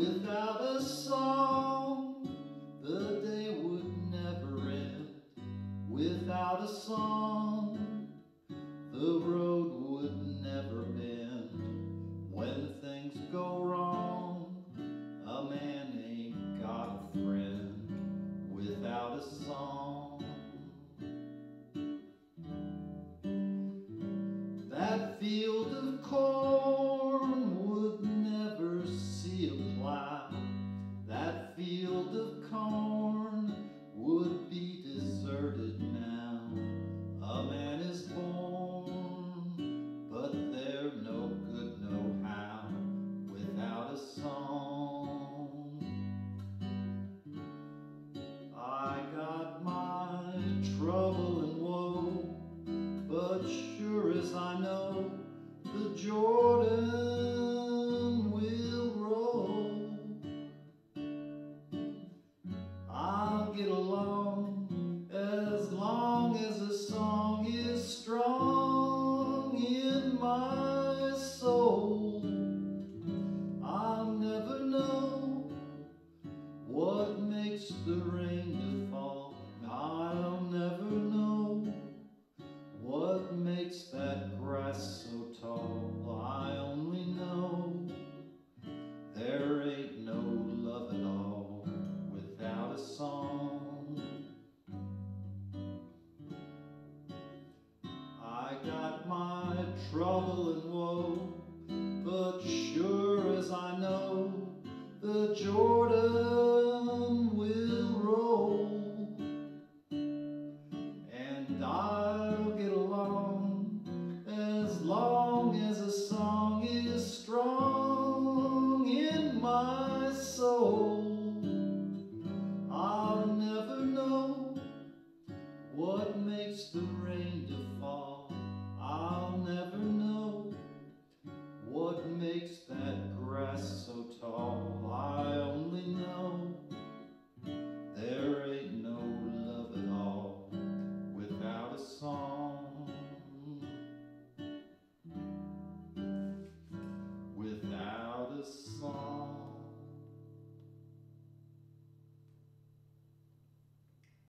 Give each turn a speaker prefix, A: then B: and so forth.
A: Without a song, the day would never end. Without a song, the road would never bend. When things go wrong, a man ain't got a friend without a song. That field field of corn get along as long as the song is strong in my soul. I'll never know what makes the rain to fall. I'll never know what makes that grass so tall. I I got my trouble and woe, but sure as I know, the Jordan